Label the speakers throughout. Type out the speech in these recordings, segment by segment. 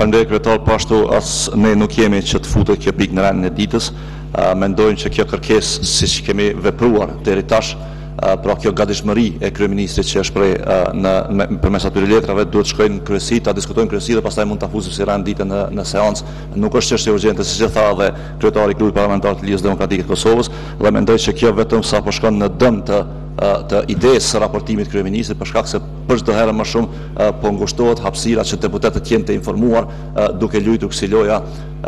Speaker 1: Faleminderit kryetar, po ashtu as ne nuk jemi që të futet kjo pikë në rendin e ditës, mendojmë që kjo kërkesë siç kemi vepruar deri tash, pra kjo gatishmëri e kryeministrit që është shprehur në, nëpërmes atyre letrave, duhet të shkojë në kryesi, ta diskutojmë në kryesi dhe pastaj mund ta fusim si rend dite në, në seancë, nuk është që është e urgente, si që tha dhe kryetari klubit parlamentar të Lidhjes Demokratike të Kosovës, dhe mendoj që kjo vetëm sa po shkon në dëm të të idesë së raportimit të kryeministrit për shkak se për çdo herë më shumë po ngushtohet hapësira që deputetët të jenë të informuar duke luajtur kësi loja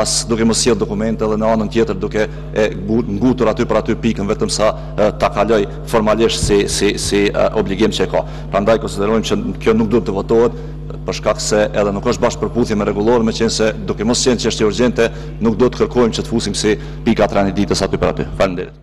Speaker 1: as duke mos sjellë dokumente dhe në anën tjetër duke e ngutur aty për aty pikën vetëm sa ta kalojë formalisht si si si obligim që e ka. Prandaj konsiderojmë që kjo nuk duhet të votohet për shkak se edhe nuk është bash në përputhje me rregulloren, meqenëse duke mos qenë çështje urgjente, nuk duhet të kërkojmë që ta fusim si pikë të rendit të ditës aty për aty. Faleminderit.